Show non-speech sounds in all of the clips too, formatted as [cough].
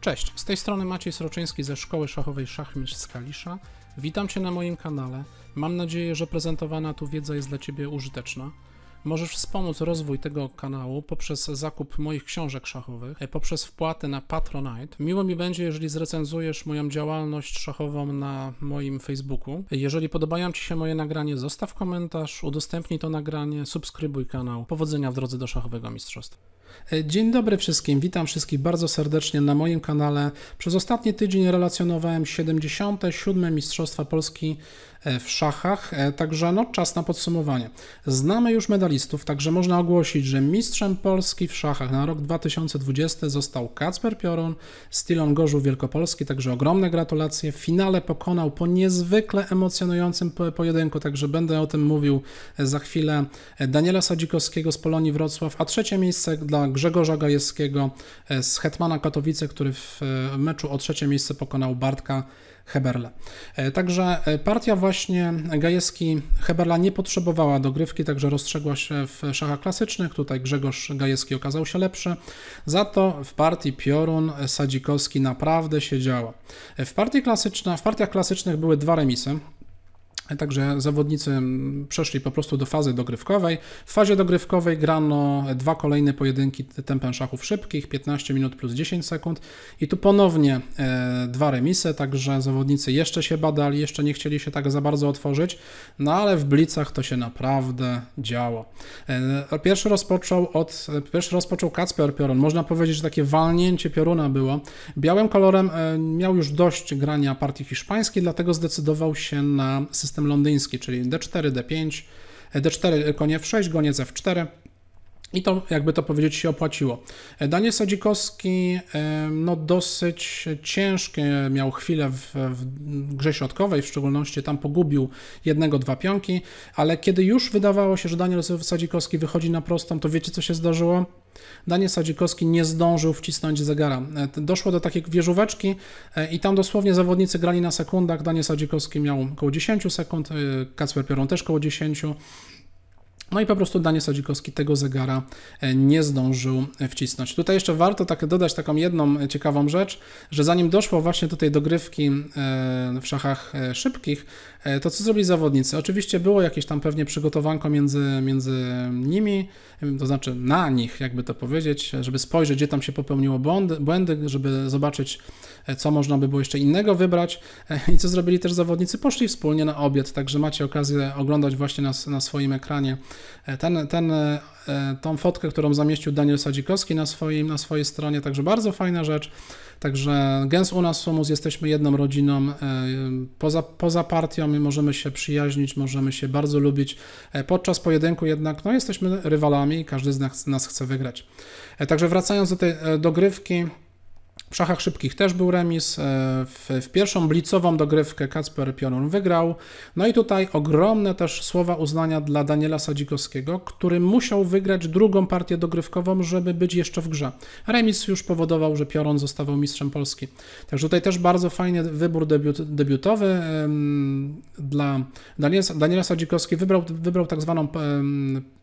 Cześć, z tej strony Maciej Sroczyński ze Szkoły Szachowej Szachmistrz z Kalisza. Witam Cię na moim kanale. Mam nadzieję, że prezentowana tu wiedza jest dla Ciebie użyteczna. Możesz wspomóc rozwój tego kanału poprzez zakup moich książek szachowych, e, poprzez wpłatę na Patronite. Miło mi będzie, jeżeli zrecenzujesz moją działalność szachową na moim Facebooku. Jeżeli podobają Ci się moje nagranie, zostaw komentarz, udostępnij to nagranie, subskrybuj kanał. Powodzenia w drodze do szachowego mistrzostwa. E, Dzień dobry wszystkim, witam wszystkich bardzo serdecznie na moim kanale. Przez ostatni tydzień relacjonowałem 77. Mistrzostwa Polski w szachach, e, także no, czas na podsumowanie. Znamy już medalistów, także można ogłosić, że mistrzem Polski w szachach na rok 2020 został Kacper Piorun z Tilon Gorzów Wielkopolski, także ogromne gratulacje. W finale pokonał po niezwykle emocjonującym po- pojedynku, także będę o tym mówił za chwilę, Daniela Sadzikowskiego z Polonii Wrocław, a trzecie miejsce dla Grzegorza Gajewskiego e, z Hetmana Katowice, który w e, meczu o trzecie miejsce pokonał Bartka Heberle. E, Także e, partia właśnie Gajewski-Heberla nie potrzebowała dogrywki, także rozstrzegła się w szachach klasycznych. Tutaj Grzegorz Gajewski okazał się lepszy. Za to w partii Piorun-Sadzikowski naprawdę się działo. E, W partii klasyczna, w partiach klasycznych były dwa remisy. Także zawodnicy mm, przeszli po prostu do fazy dogrywkowej. W fazie dogrywkowej grano dwa kolejne pojedynki tempem szachów szybkich, 15 minut plus 10 sekund. I tu ponownie e, dwa remisy, także zawodnicy jeszcze się badali, jeszcze nie chcieli się tak za bardzo otworzyć, no ale w blicach to się naprawdę działo. E, pierwszy rozpoczął od, pierwszy rozpoczął Kacper Piorun. Można powiedzieć, że takie walnięcie Pioruna było. Białym kolorem e, miał już dość grania partii hiszpańskiej, dlatego zdecydował się na system londyński, czyli D4, D5, D4 konie F6, goniec F4. I to, jakby to powiedzieć, się opłaciło. Daniel Sadzikowski no, dosyć ciężkie miał chwilę w, w grze środkowej, w szczególności tam pogubił jednego, dwa pionki, ale kiedy już wydawało się, że Daniel Sadzikowski wychodzi na prostą, to wiecie, co się zdarzyło? Daniel Sadzikowski nie zdążył wcisnąć zegara. E, Doszło do takiej wieżóweczki e, i tam dosłownie zawodnicy grali na sekundach. Daniel Sadzikowski miał około 10 sekund, e, Kacper Piorun też około 10. No i po prostu Daniel Sadzikowski tego zegara e, nie zdążył wcisnąć. Tutaj jeszcze warto tak dodać taką jedną ciekawą rzecz, że zanim doszło właśnie do tej dogrywki e, w szachach e, szybkich, e, to co zrobili zawodnicy? Oczywiście było jakieś tam pewnie przygotowanko między, między nimi, to znaczy na nich, jakby to powiedzieć, żeby spojrzeć, gdzie tam się popełniło błędy, żeby zobaczyć, e, co można by było jeszcze innego wybrać E, i co zrobili też zawodnicy, poszli wspólnie na obiad, także macie okazję oglądać właśnie na, na swoim ekranie e, ten, ten, e, tą fotkę, którą zamieścił Daniel Sadzikowski na, swoim, na swojej stronie, także bardzo fajna rzecz. Także Gens u nas Sumus jesteśmy jedną rodziną. e, Poza, poza partią możemy się przyjaźnić, możemy się bardzo lubić. E, Podczas pojedynku jednak no, jesteśmy rywalami i każdy z nas, nas chce wygrać. E, Także wracając do tej e, dogrywki, w szachach szybkich też był remis. e, W, w pierwszą blicową dogrywkę Kacper Piorun wygrał. No i tutaj ogromne też słowa uznania dla Daniela Sadzikowskiego, który musiał wygrać drugą partię dogrywkową, żeby być jeszcze w grze. Remis już powodował, że Piorun zostawał mistrzem Polski. Także tutaj też bardzo fajny wybór debiut, debiutowy dla Daniela, Daniela Sadzikowski. Wybrał, wybrał tak zwaną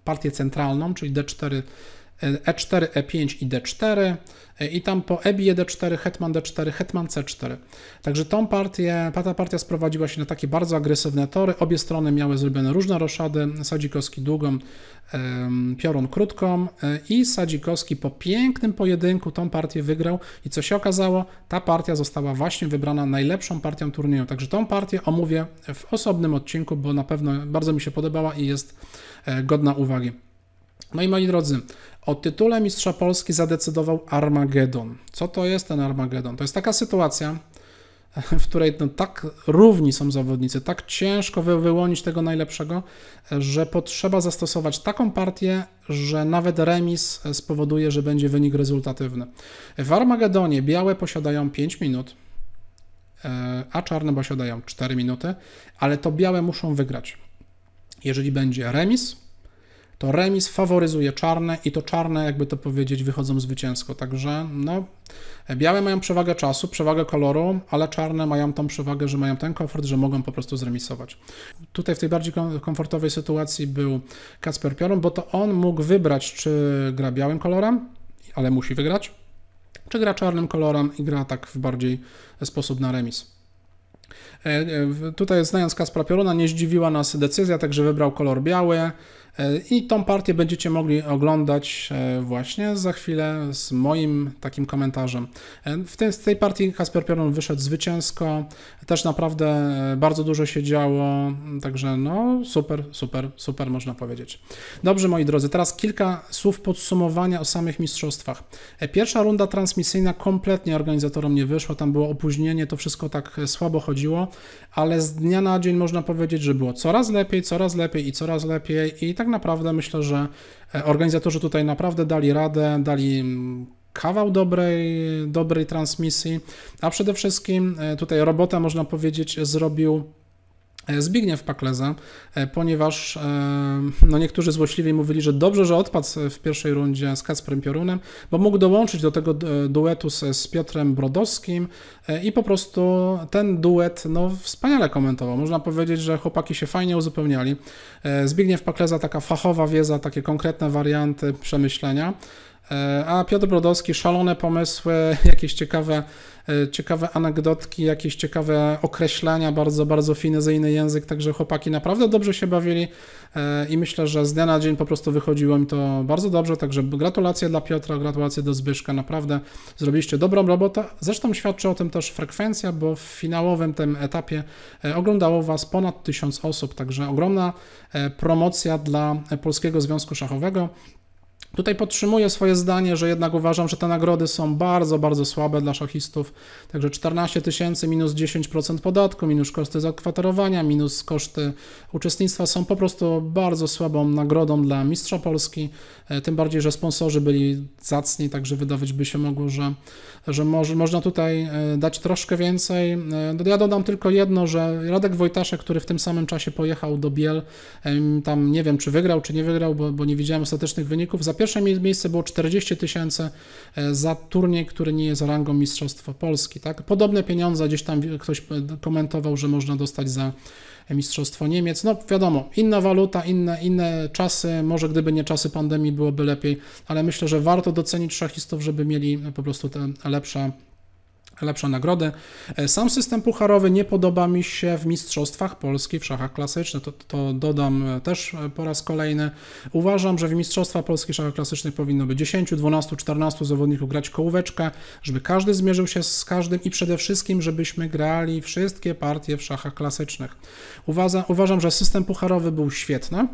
partię centralną, czyli D4 E4, E5 i D4 e, i tam po E bije D4, Hetman D4, Hetman C4. Także tą partię, ta partia sprowadziła się na takie bardzo agresywne tory. Obie strony miały zrobione różne roszady. Sadzikowski długą, Piorun krótką e, i Sadzikowski po pięknym pojedynku tą partię wygrał i co się okazało, ta partia została właśnie wybrana najlepszą partią turnieju. Także tą partię omówię w osobnym odcinku, bo na pewno bardzo mi się podobała i jest e, godna uwagi. No i moi drodzy, o tytule Mistrza Polski zadecydował Armagedon. Co to jest ten Armagedon? To jest taka sytuacja, [laughs] w której no, tak równi są zawodnicy, tak ciężko wy, wyłonić tego najlepszego, że potrzeba zastosować taką partię, że nawet remis spowoduje, że będzie wynik rezultatywny. W Armagedonie białe posiadają 5 minut, e, a czarne posiadają 4 minuty, ale to białe muszą wygrać. Jeżeli będzie remis, to remis faworyzuje czarne i to czarne, jakby to powiedzieć, wychodzą zwycięsko. Także no, białe mają przewagę czasu, przewagę koloru, ale czarne mają tą przewagę, że mają ten komfort, że mogą po prostu zremisować. Tutaj w tej bardziej kom- komfortowej sytuacji był Kacper Piorun, bo to on mógł wybrać, czy gra białym kolorem, ale musi wygrać, czy gra czarnym kolorem i gra tak w bardziej sposób na remis. E, tutaj znając Kaspra Pioruna nie zdziwiła nas decyzja, także wybrał kolor biały. E, I tą partię będziecie mogli oglądać e, właśnie za chwilę z moim takim komentarzem. E, w tej, tej partii Kasper Piorun wyszedł zwycięsko, też naprawdę bardzo dużo się działo, także no super, super, super można powiedzieć. Dobrze moi drodzy, teraz kilka słów podsumowania o samych mistrzostwach. Pierwsza runda transmisyjna kompletnie organizatorom nie wyszła, tam było opóźnienie, to wszystko tak słabo chodziło, ale z dnia na dzień można powiedzieć, że było coraz lepiej, coraz lepiej i coraz lepiej i tak tak naprawdę myślę, że e, organizatorzy tutaj naprawdę dali radę, dali mm, kawał dobrej, dobrej transmisji, a przede wszystkim e, tutaj robota, można powiedzieć, zrobił Zbigniew Pakleza, e, ponieważ e, no niektórzy złośliwi mówili, że dobrze, że odpadł w pierwszej rundzie z Kacprem Piorunem, bo mógł dołączyć do tego duetu z, z Piotrem Brodowskim i po prostu ten duet no, wspaniale komentował. Można powiedzieć, że chłopaki się fajnie uzupełniali. Zbigniew Pakleza taka fachowa wiedza, takie konkretne warianty przemyślenia. E, a Piotr Brodowski, szalone pomysły, [laughs] jakieś ciekawe, e, ciekawe anegdotki, jakieś ciekawe określenia, bardzo, bardzo finezyjny język, także chłopaki naprawdę dobrze się bawili e, i myślę, że z dnia na dzień po prostu wychodziło mi to bardzo dobrze, także gratulacje dla Piotra, gratulacje do Zbyszka, naprawdę zrobiliście dobrą robotę. Zresztą świadczy o tym też frekwencja, bo w finałowym tym etapie oglądało Was ponad tysiąc osób, także ogromna promocja dla Polskiego Związku Szachowego. Tutaj podtrzymuję swoje zdanie, że jednak uważam, że te nagrody są bardzo, bardzo słabe dla szachistów. Także 14 tysięcy minus 10% podatku, minus koszty zakwaterowania, minus koszty uczestnictwa są po prostu bardzo słabą nagrodą dla mistrza Polski. E, tym bardziej, że sponsorzy byli zacni, także wydawać by się mogło, że, że może, można tutaj e, dać troszkę więcej. E, ja dodam tylko jedno, że Radek Wojtaszek, który w tym samym czasie pojechał do Biel, tam nie wiem, czy wygrał, czy nie wygrał, bo, bo nie widziałem ostatecznych wyników, za pierwsze miejsce było 40 tysięcy e, za turniej, który nie jest rangą Mistrzostwa Polski. Tak? Podobne pieniądze gdzieś tam ktoś komentował, że można dostać za Mistrzostwo Niemiec. No wiadomo, inna waluta, inne, inne czasy, może gdyby nie czasy pandemii byłoby lepiej, ale myślę, że warto docenić szachistów, żeby mieli po prostu te lepsze lepsze nagrody. E, sam system pucharowy nie podoba mi się w Mistrzostwach Polski w szachach klasycznych, to, to dodam e, też e, po raz kolejny. Uważam, że w Mistrzostwach Polski w szachach klasycznych powinno być 10, 12, 14 zawodników grać kołóweczkę, żeby każdy zmierzył się z każdym i przede wszystkim, żebyśmy grali wszystkie partie w szachach klasycznych. Uważam, uważam że system pucharowy był świetny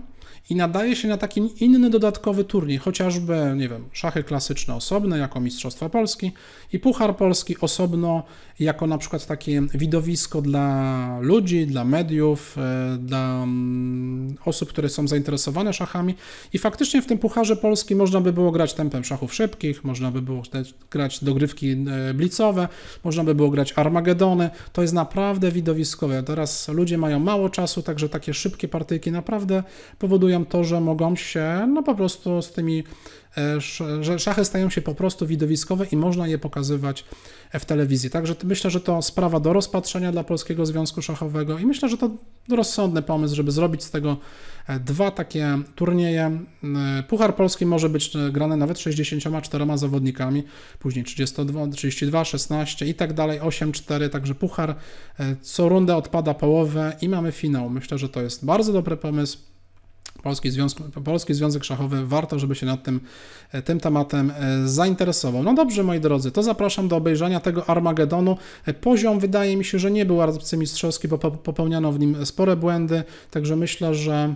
i nadaje się na taki inny dodatkowy turniej, chociażby, nie wiem, szachy klasyczne osobne jako Mistrzostwa Polski i Puchar Polski osobno jako na przykład takie widowisko dla ludzi, dla mediów, e, dla mm, osób, które są zainteresowane szachami i faktycznie w tym Pucharze Polski można by było grać tempem szachów szybkich, można by było grać dogrywki e, blicowe, można by było grać Armagedony, to jest naprawdę widowiskowe. Teraz ludzie mają mało czasu, także takie szybkie partyjki naprawdę powodują powodują to, że mogą się no po prostu z tymi, e, że szachy stają się po prostu widowiskowe i można je pokazywać w telewizji. Także myślę, że to sprawa do rozpatrzenia dla Polskiego Związku Szachowego i myślę, że to rozsądny pomysł, żeby zrobić z tego e, dwa takie turnieje. E, Puchar Polski może być grany nawet 64 zawodnikami, później 32, 32 16 i tak dalej, 8-4, także Puchar co rundę odpada połowę i mamy finał. Myślę, że to jest bardzo dobry pomysł. Polski, Związku, Polski Związek Szachowy, warto, żeby się nad tym, e, tym tematem e, zainteresował. No dobrze, moi drodzy, to zapraszam do obejrzenia tego Armagedonu. E, poziom wydaje mi się, że nie był arcymistrzowski, bo popełniano w nim spore błędy, także myślę, że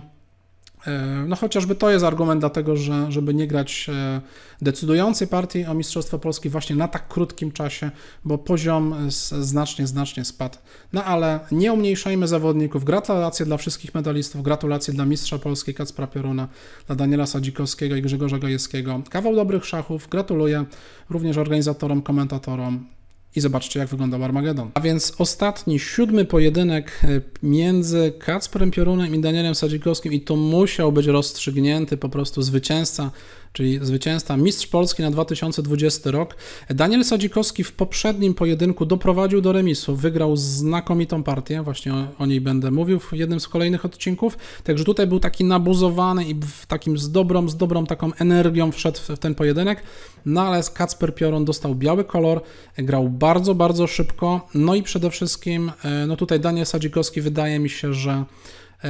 no chociażby to jest argument dlatego, że żeby nie grać e, decydującej partii o Mistrzostwo Polski właśnie na tak krótkim czasie, bo poziom znacznie, znacznie spadł. No ale nie umniejszajmy zawodników. Gratulacje dla wszystkich medalistów, gratulacje dla mistrza Polski Kacpra Pioruna, dla Daniela Sadzikowskiego i Grzegorza Gajewskiego. Kawał dobrych szachów. Gratuluję również organizatorom, komentatorom i zobaczcie, jak wyglądał Armagedon. A więc ostatni, siódmy pojedynek e, między Kacprem Piorunem i Danielem Sadzikowskim i to musiał być rozstrzygnięty po prostu zwycięzca czyli zwycięzca, mistrz Polski na 2020 rok. Daniel Sadzikowski w poprzednim pojedynku doprowadził do remisu, wygrał znakomitą partię, właśnie o, o, niej będę mówił w jednym z kolejnych odcinków, także tutaj był taki nabuzowany i w takim z dobrą, z dobrą taką energią wszedł w ten pojedynek, no ale Kacper Piorun dostał biały kolor, grał bardzo, bardzo szybko, no i przede wszystkim, e, no tutaj Daniel Sadzikowski wydaje mi się, że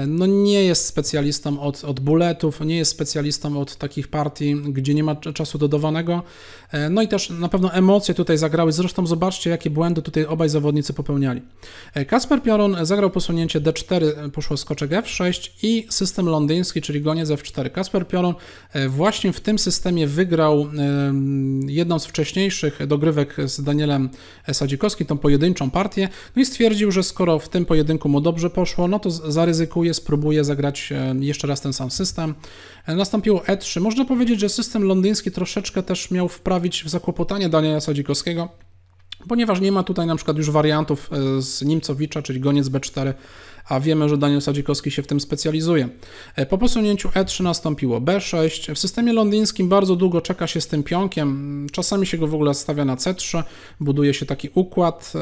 no nie jest specjalistą od, od buletów, nie jest specjalistą od takich partii, gdzie nie ma czasu dodawanego. E, no i też na pewno emocje tutaj zagrały. Zresztą zobaczcie, jakie błędy tutaj obaj zawodnicy popełniali. E, Kasper Piorun zagrał posunięcie D4, poszło skoczek F6 i system londyński, czyli goniec F4. Kasper Piorun właśnie w tym systemie wygrał jedną z wcześniejszych dogrywek z Danielem Sadzikowskim, tą pojedynczą partię. No i stwierdził, że skoro w tym pojedynku mu dobrze poszło, no to zaryzykuje spróbuję, spróbuję zagrać e, jeszcze raz ten sam system. E, nastąpiło E3. Można powiedzieć, że system londyński troszeczkę też miał wprawić w zakłopotanie Daniela Sadzikowskiego, ponieważ nie ma tutaj na przykład już wariantów e, z Nimcowicza, czyli goniec B4, a wiemy, że Daniel Sadzikowski się w tym specjalizuje. Po posunięciu E3 nastąpiło B6. W systemie londyńskim bardzo długo czeka się z tym pionkiem, czasami się go w ogóle stawia na C3, buduje się taki układ,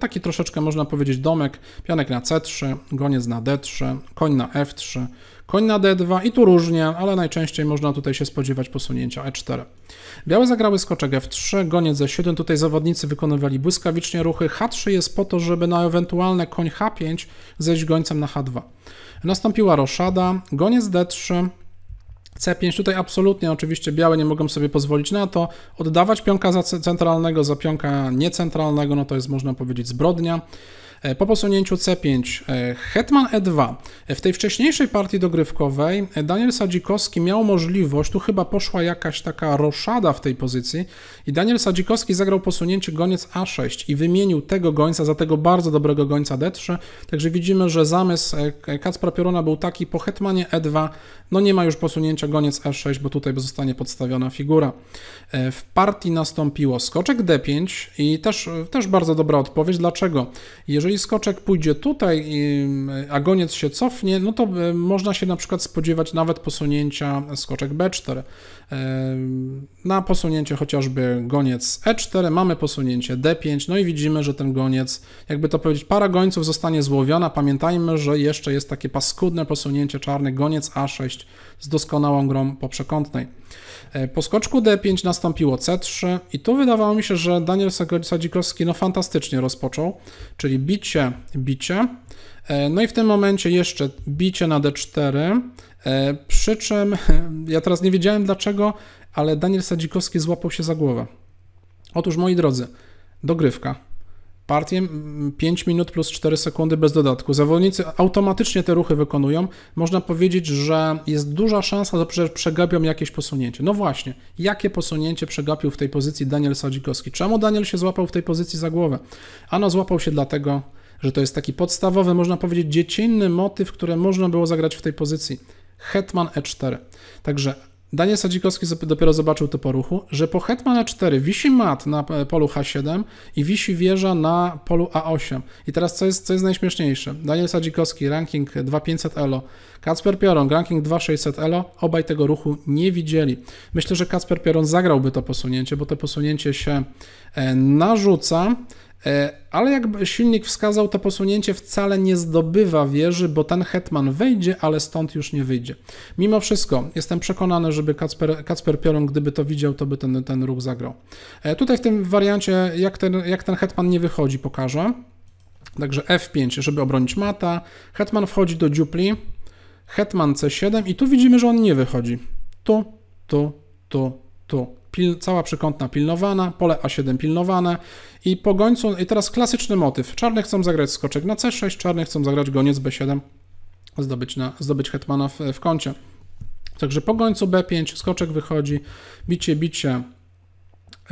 taki troszeczkę można powiedzieć domek, pionek na C3, goniec na D3, koń na F3, koń na D2 i tu różnie, ale najczęściej można tutaj się spodziewać posunięcia E4. Białe zagrały skoczek F3, goniec Z7, tutaj zawodnicy wykonywali błyskawicznie ruchy. H3 jest po to, żeby na ewentualne koń H5 zejść gońcem na H2. Nastąpiła roszada, goniec D3, C5 tutaj absolutnie oczywiście białe nie mogą sobie pozwolić na to. Oddawać pionka za centralnego za pionka niecentralnego, no to jest można powiedzieć zbrodnia. E, po posunięciu C5 e, Hetman E2. E, w tej wcześniejszej partii dogrywkowej Daniel Sadzikowski miał możliwość, tu chyba poszła jakaś taka roszada w tej pozycji i Daniel Sadzikowski zagrał posunięcie goniec A6 i wymienił tego gońca za tego bardzo dobrego gońca D3, także widzimy, że zamysł Kacpra Pioruna był taki po Hetmanie E2, no nie ma już posunięcia goniec A6, bo tutaj zostanie podstawiona figura. W partii nastąpiło skoczek D5 i też, też bardzo dobra odpowiedź. Dlaczego? Jeżeli jeżeli skoczek pójdzie tutaj, a goniec się cofnie, no to e, można się na przykład spodziewać nawet posunięcia skoczek B4. E, na posunięcie chociażby goniec E4 mamy posunięcie D5, no i widzimy, że ten goniec, jakby to powiedzieć, para gońców zostanie złowiona. Pamiętajmy, że jeszcze jest takie paskudne posunięcie czarny, goniec A6 z doskonałą grą poprzekątnej. E, po skoczku D5 nastąpiło C3 i tu wydawało mi się, że Daniel Sadzikowski no fantastycznie rozpoczął, czyli bicie, bicie, e, no i w tym momencie jeszcze bicie na D4, e, przy czym [laughs] ja teraz nie wiedziałem dlaczego, ale Daniel Sadzikowski złapał się za głowę. Otóż moi drodzy, dogrywka partię 5 minut plus 4 sekundy bez dodatku. Zawodnicy automatycznie te ruchy wykonują. Można powiedzieć, że jest duża szansa, że przegapią jakieś posunięcie. No właśnie, jakie posunięcie przegapił w tej pozycji Daniel Sadzikowski? Czemu Daniel się złapał w tej pozycji za głowę? Ano złapał się dlatego, że to jest taki podstawowy, można powiedzieć, dziecinny motyw, który można było zagrać w tej pozycji. Hetman E4. Także Daniel Sadzikowski dopiero zobaczył to po ruchu, że po hetmana 4 wisi mat na polu H7 i wisi wieża na polu A8. I teraz co jest, co jest najśmieszniejsze? Daniel Sadzikowski, ranking 2500 elo, Kacper Piorun, ranking 2600 elo, obaj tego ruchu nie widzieli. Myślę, że Kacper Piorun zagrałby to posunięcie, bo to posunięcie się e, narzuca, ale jak silnik wskazał, to posunięcie wcale nie zdobywa wieży, bo ten hetman wejdzie, ale stąd już nie wyjdzie. Mimo wszystko jestem przekonany, żeby Kacper, Kacper Piorun, gdyby to widział, to by ten, ten ruch zagrał. E, tutaj w tym wariancie, jak ten, jak ten hetman nie wychodzi, pokażę. Także F5, żeby obronić mata. Hetman wchodzi do dziupli. Hetman C7 i tu widzimy, że on nie wychodzi. Tu, tu, tu, tu pil, cała przykątna pilnowana, pole A7 pilnowane i po gońcu, i teraz klasyczny motyw. Czarne chcą zagrać skoczek na C6, czarne chcą zagrać goniec B7, zdobyć, na, zdobyć hetmana w, w kącie. Także po gońcu B5 skoczek wychodzi, bicie, bicie,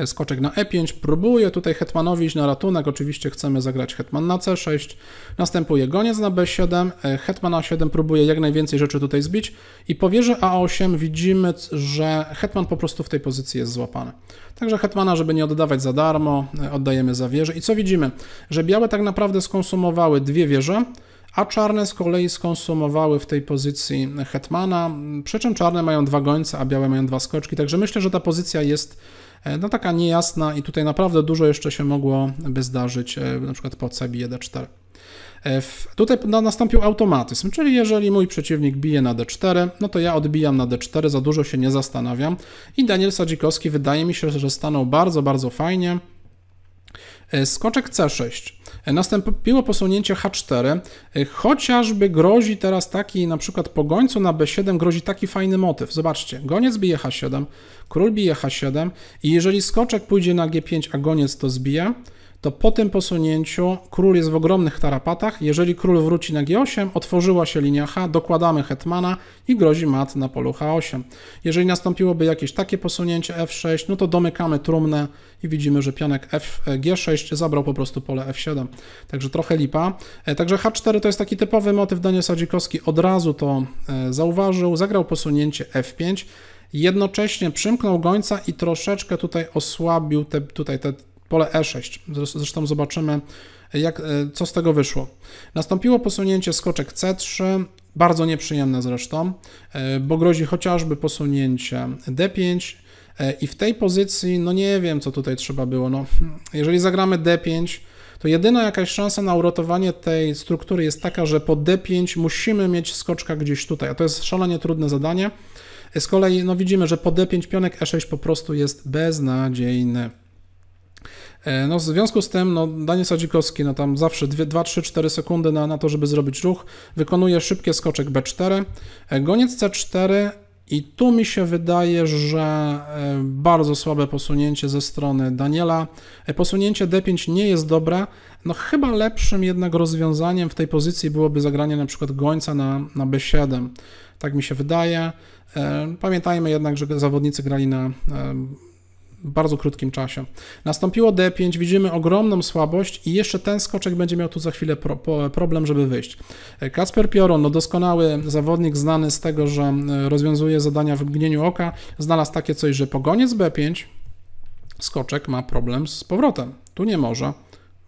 skoczek na e5, próbuje tutaj hetmanowi iść na ratunek, oczywiście chcemy zagrać hetman na c6, następuje goniec na b7, e, hetman a7 próbuje jak najwięcej rzeczy tutaj zbić. I po wieży a8 widzimy, że hetman po prostu w tej pozycji jest złapany. Także hetmana, żeby nie oddawać za darmo, e, oddajemy za wieżę. I co widzimy? Że białe tak naprawdę skonsumowały dwie wieże, a czarne z kolei skonsumowały w tej pozycji hetmana, przy czym czarne mają dwa gońce, a białe mają dwa skoczki, także myślę, że ta pozycja jest no, taka niejasna i tutaj naprawdę dużo jeszcze się mogłoby zdarzyć, e, na przykład po C bije D4. Tutaj nastąpił automatyzm, czyli jeżeli mój przeciwnik bije na d4, no to ja odbijam na d4, za dużo się nie zastanawiam i Daniel Sadzikowski wydaje mi się, że stanął bardzo, bardzo fajnie. E, skoczek C6. Nastąpiło posunięcie H4, e, chociażby grozi teraz taki, na przykład po gońcu na B7 grozi taki fajny motyw. Zobaczcie, goniec bije H7, król bije H7 i jeżeli skoczek pójdzie na G5, a goniec to zbije, to po tym posunięciu król jest w ogromnych tarapatach. Jeżeli król wróci na G8, otworzyła się linia H, dokładamy hetmana i grozi mat na polu H8. Jeżeli nastąpiłoby jakieś takie posunięcie F6, no to domykamy trumnę i widzimy, że pionek F, G6 zabrał po prostu pole F7. Także trochę lipa. E, także H4 to jest taki typowy motyw. Daniel Sadzikowski od razu to e, zauważył, zagrał posunięcie F5. Jednocześnie przymknął gońca i troszeczkę tutaj osłabił te, tutaj te pole E6. Zresztą zobaczymy, jak, e, co z tego wyszło. Nastąpiło posunięcie skoczek C3, bardzo nieprzyjemne zresztą, e, bo grozi chociażby posunięcie D5 e, i w tej pozycji, no nie wiem, co tutaj trzeba było. No, [laughs] jeżeli zagramy D5, to jedyna jakaś szansa na uratowanie tej struktury jest taka, że po D5 musimy mieć skoczka gdzieś tutaj, a to jest szalenie trudne zadanie. Z kolei no widzimy, że po D5 pionek E6 po prostu jest beznadziejny. E, no, w związku z tym, no, Daniel Sadzikowski, no tam zawsze 2, 3, 4 sekundy na, na to, żeby zrobić ruch, wykonuje szybkie skoczek B4, e, goniec C4 i tu mi się wydaje, że e, bardzo słabe posunięcie ze strony Daniela. Posunięcie D5 nie jest dobre, no chyba lepszym jednak rozwiązaniem w tej pozycji byłoby zagranie na przykład gońca na, na B7. Tak mi się wydaje. Pamiętajmy jednak, że zawodnicy grali na bardzo krótkim czasie. Nastąpiło D5, widzimy ogromną słabość i jeszcze ten skoczek będzie miał tu za chwilę pro, problem, żeby wyjść. Kacper Piorun, no doskonały zawodnik, znany z tego, że e, rozwiązuje zadania w mgnieniu oka, znalazł takie coś, że pogoniec B5, skoczek ma problem z powrotem. Tu nie może,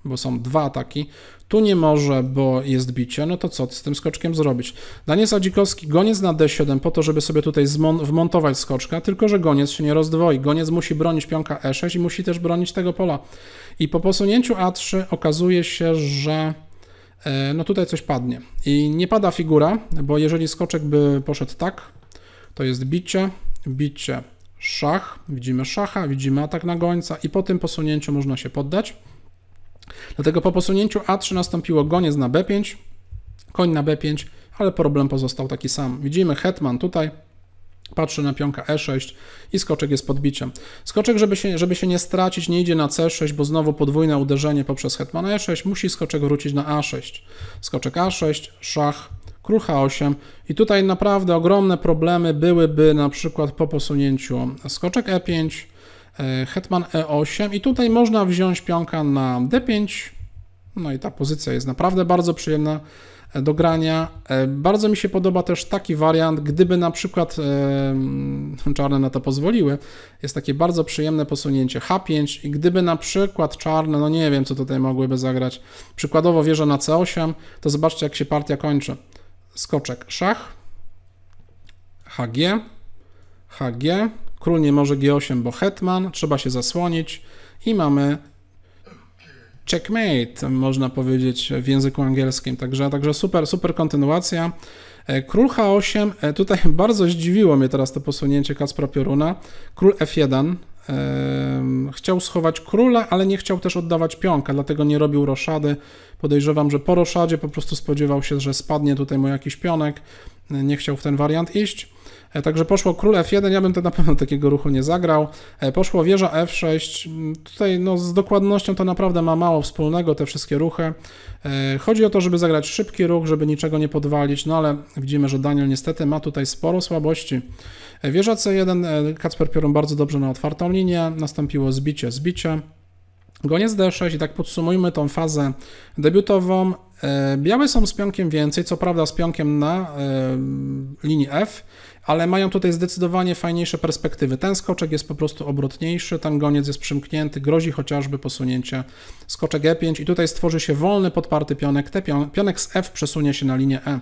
bo są dwa ataki. Tu nie może, bo jest bicie, no to co z tym skoczkiem zrobić? Daniel Sadzikowski, goniec na D7 po to, żeby sobie tutaj wmontować skoczka, tylko że goniec się nie rozdwoi. Goniec musi bronić pionka E6 i musi też bronić tego pola. I po posunięciu A3 okazuje się, że e, no tutaj coś padnie. I nie pada figura, bo jeżeli skoczek by poszedł tak, to jest bicie, bicie, szach, widzimy szacha, widzimy atak na gońca i po tym posunięciu można się poddać. Dlatego po posunięciu A3 nastąpiło goniec na B5, koń na B5, ale problem pozostał taki sam. Widzimy hetman tutaj, patrzy na pionka E6 i skoczek jest podbiciem. Skoczek, żeby się, żeby się nie stracić, nie idzie na C6, bo znowu podwójne uderzenie poprzez hetmana E6, musi skoczek wrócić na A6. Skoczek A6, szach, król H8 i tutaj naprawdę ogromne problemy byłyby na przykład po posunięciu skoczek E5, E, hetman E8 i tutaj można wziąć pionka na D5, no i ta pozycja jest naprawdę bardzo przyjemna e, do grania. E, bardzo mi się podoba też taki wariant, gdyby na przykład e, [laughs] czarne na to pozwoliły, jest takie bardzo przyjemne posunięcie H5 i gdyby na przykład czarne, no nie wiem co tutaj mogłyby zagrać, przykładowo wieża na C8, to zobaczcie jak się partia kończy. Skoczek szach, HG, HG, Król nie może G8, bo hetman, trzeba się zasłonić i mamy checkmate, można powiedzieć w języku angielskim. Także, także super, super kontynuacja. E, król H8, e, tutaj [laughs] bardzo zdziwiło mnie teraz to posunięcie Kacpra Pioruna. Król F1, chciał schować króla, ale nie chciał też oddawać pionka, dlatego nie robił roszady. Podejrzewam, że po roszadzie po prostu spodziewał się, że spadnie tutaj mu jakiś pionek, nie chciał w ten wariant iść. E, także poszło król F1, ja bym to na pewno takiego ruchu nie zagrał. E, poszło wieża F6. Tutaj no, z dokładnością to naprawdę ma mało wspólnego, te wszystkie ruchy. E, chodzi o to, żeby zagrać szybki ruch, żeby niczego nie podwalić, no ale widzimy, że Daniel niestety ma tutaj sporo słabości. Wieża C1, Kacper Piorun bardzo dobrze na otwartą linię, nastąpiło zbicie, zbicie. Goniec D6 i tak podsumujmy tą fazę debiutową. Białe są z pionkiem więcej, co prawda z pionkiem na linii F, ale mają tutaj zdecydowanie fajniejsze perspektywy. Ten skoczek jest po prostu obrotniejszy, ten goniec jest przymknięty, grozi chociażby posunięcie skoczek E5 i tutaj stworzy się wolny podparty pionek T, pionek z F przesunie się na linię E.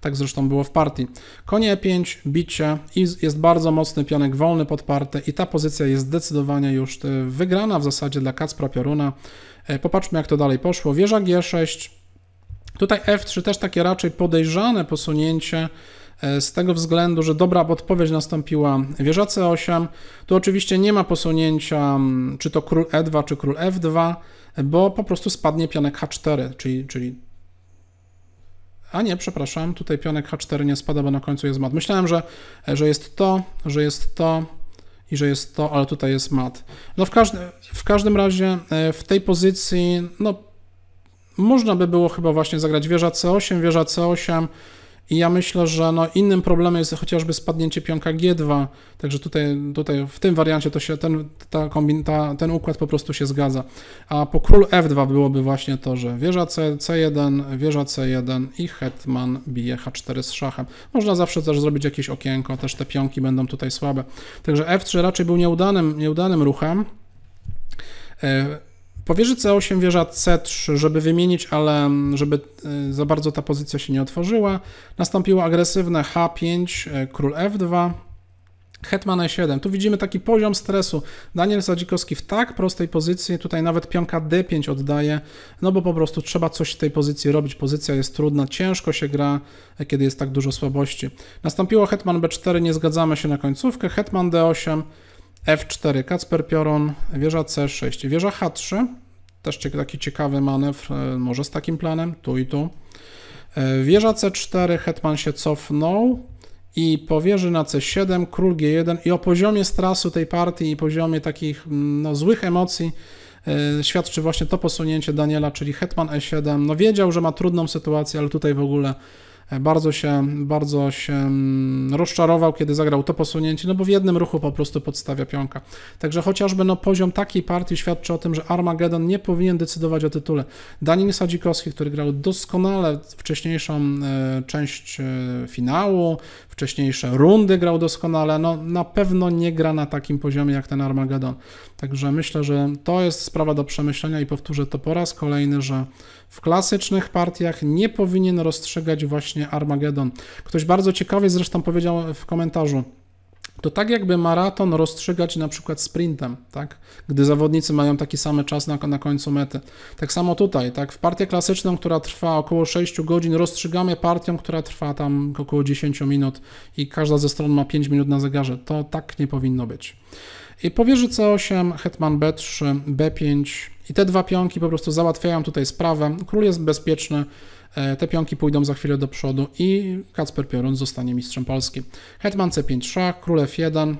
Tak zresztą było w partii. Konie E5, bicie i jest bardzo mocny pionek wolny podparty i ta pozycja jest zdecydowanie już e, wygrana w zasadzie dla Kacpra Pioruna. E, popatrzmy jak to dalej poszło. Wieża G6, tutaj F3 też takie raczej podejrzane posunięcie, z tego względu, że dobra odpowiedź nastąpiła wieża C8. Tu oczywiście nie ma posunięcia, czy to król E2, czy król F2, bo po prostu spadnie pionek H4, czyli, czyli a nie, przepraszam, tutaj pionek H4 nie spada, bo na końcu jest mat. Myślałem, że, że jest to, że jest to i że jest to, ale tutaj jest mat. No w, każdy, w każdym razie e, w tej pozycji, no można by było chyba właśnie zagrać wieża C8, wieża C8, i ja myślę, że no innym problemem jest chociażby spadnięcie pionka G2, także tutaj, tutaj w tym wariancie to się ten, ta kombin, ta, ten układ po prostu się zgadza. A po król F2 byłoby właśnie to, że wieża C, C1, wieża C1 i hetman bije H4 z szachem. Można zawsze też zrobić jakieś okienko, też te pionki będą tutaj słabe. Także F3 raczej był nieudanym, nieudanym ruchem. E, po wieży C8 wieża C3, żeby wymienić, ale żeby y, za bardzo ta pozycja się nie otworzyła. Nastąpiło agresywne H5, y, król F2, Hetman E7. Tu widzimy taki poziom stresu. Daniel Sadzikowski w tak prostej pozycji, tutaj nawet pionka D5 oddaje, no bo po prostu trzeba coś w tej pozycji robić. Pozycja jest trudna, ciężko się gra, kiedy jest tak dużo słabości. Nastąpiło Hetman B4, nie zgadzamy się na końcówkę. Hetman D8, F4, Kacper Piorun, wieża C6, wieża H3, też taki ciekawy manewr, e, może z takim planem, tu i tu. E, wieża C4, hetman się cofnął i po wieży na C7, król G1 i o poziomie strasu tej partii i poziomie takich mm, no, złych emocji e, świadczy właśnie to posunięcie Daniela, czyli hetman E7. No wiedział, że ma trudną sytuację, ale tutaj w ogóle bardzo się, bardzo się mm, rozczarował, kiedy zagrał to posunięcie, no bo w jednym ruchu po prostu podstawia pionka. Także chociażby no, poziom takiej partii świadczy o tym, że Armageddon nie powinien decydować o tytule. Daniel Sadzikowski, który grał doskonale wcześniejszą e, część e, finału, wcześniejsze rundy grał doskonale, no na pewno nie gra na takim poziomie jak ten Armageddon. Także myślę, że to jest sprawa do przemyślenia i powtórzę to po raz kolejny, że w klasycznych partiach nie powinien rozstrzygać właśnie Armageddon. Ktoś bardzo ciekawie zresztą powiedział w komentarzu, to tak jakby maraton rozstrzygać na przykład sprintem, tak? Gdy zawodnicy mają taki sam czas na, na końcu mety. Tak samo tutaj, tak? W partię klasyczną, która trwa około 6 godzin, rozstrzygamy partią, która trwa tam około 10 minut i każda ze stron ma 5 minut na zegarze. To tak nie powinno być. I po wieży C8, hetman B3, B5 i te dwa pionki po prostu załatwiają tutaj sprawę. Król jest bezpieczny, te pionki pójdą za chwilę do przodu i Kacper Piorun zostanie mistrzem Polski. Hetman C5 szach, król F1.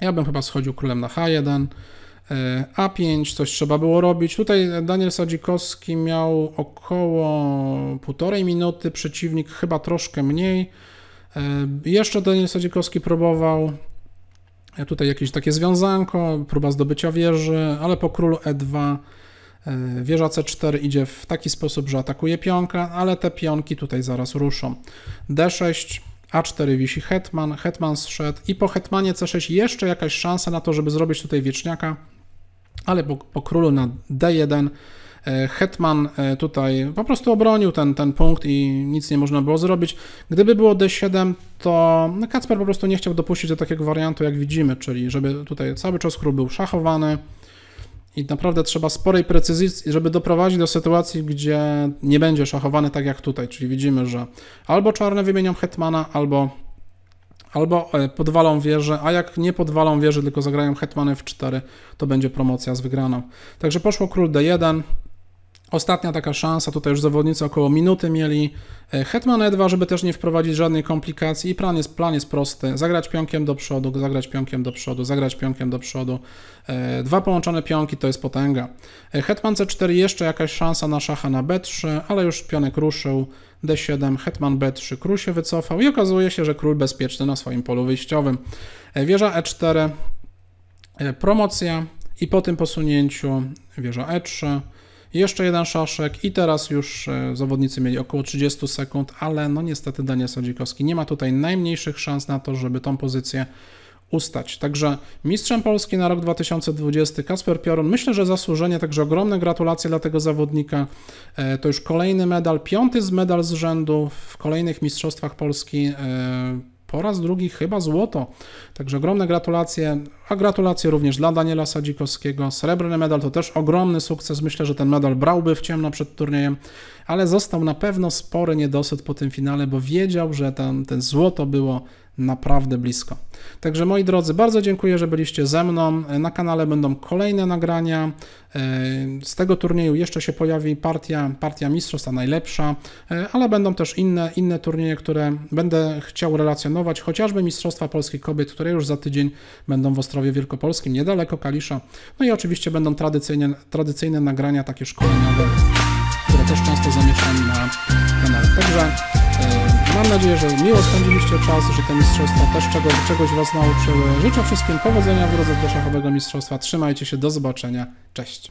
Ja bym chyba schodził królem na H1. E, A5, coś trzeba było robić. Tutaj Daniel Sadzikowski miał około półtorej minuty, przeciwnik chyba troszkę mniej. E, jeszcze Daniel Sadzikowski próbował Tutaj jakieś takie związanko, próba zdobycia wieży, ale po królu E2 e, wieża C4 idzie w taki sposób, że atakuje pionka, ale te pionki tutaj zaraz ruszą. D6, A4 wisi hetman, hetman zszedł i po hetmanie C6 jeszcze jakaś szansa na to, żeby zrobić tutaj wieczniaka, ale po, po królu na D1 E, hetman e, tutaj po prostu obronił ten, ten punkt i nic nie można było zrobić. Gdyby było D7, to Kacper po prostu nie chciał dopuścić do takiego wariantu, jak widzimy, czyli żeby tutaj cały czas król był szachowany i naprawdę trzeba sporej precyzji, żeby doprowadzić do sytuacji, gdzie nie będzie szachowany tak jak tutaj, czyli widzimy, że albo czarne wymienią hetmana, albo albo e, podwalą wieżę, a jak nie podwalą wieży, tylko zagrają hetmany w 4, to będzie promocja z wygraną. Także poszło król D1, Ostatnia taka szansa, tutaj już zawodnicy około minuty mieli. E, hetman E2, żeby też nie wprowadzić żadnej komplikacji i plan jest, plan jest prosty. Zagrać pionkiem do przodu, zagrać pionkiem do przodu, zagrać pionkiem do przodu. E, dwa połączone pionki to jest potęga. E, hetman C4 jeszcze jakaś szansa na szacha na B3, ale już pionek ruszył. D7, hetman B3, król się wycofał i okazuje się, że król bezpieczny na swoim polu wyjściowym. Wieża E4, promocja i po tym posunięciu wieża E3, jeszcze jeden szaszek i teraz już e, zawodnicy mieli około 30 sekund, ale no niestety Daniel Sadzikowski nie ma tutaj najmniejszych szans na to, żeby tą pozycję ustać. Także mistrzem Polski na rok 2020 Kasper Piorun, myślę, że zasłużenie, także ogromne gratulacje dla tego zawodnika. E, to już kolejny medal, piąty z medal z rzędu w kolejnych mistrzostwach Polski e, po raz drugi chyba złoto. Także ogromne gratulacje, a gratulacje również dla Daniela Sadzikowskiego. Srebrny medal to też ogromny sukces. Myślę, że ten medal brałby w ciemno przed turniejem, ale został na pewno spory niedosyt po tym finale, bo wiedział, że ten, ten złoto było naprawdę blisko. Także moi drodzy, bardzo dziękuję, że byliście ze mną. Na kanale będą kolejne nagrania. E, z tego turnieju jeszcze się pojawi partia, partia mistrzostwa najlepsza, e, ale będą też inne, inne turnieje, które będę chciał relacjonować, chociażby Mistrzostwa Polskich Kobiet, które już za tydzień będą w Ostrowie Wielkopolskim, niedaleko Kalisza. No i oczywiście będą tradycyjne, tradycyjne nagrania takie szkoleniowe, które też często zamieszczam na kanale. Także e, Mam nadzieję, że miło spędziliście czas, że te mistrzostwa też czego, czegoś Was nauczyły. Życzę wszystkim powodzenia w drodze do szachowego mistrzostwa. Trzymajcie się, do zobaczenia. Cześć.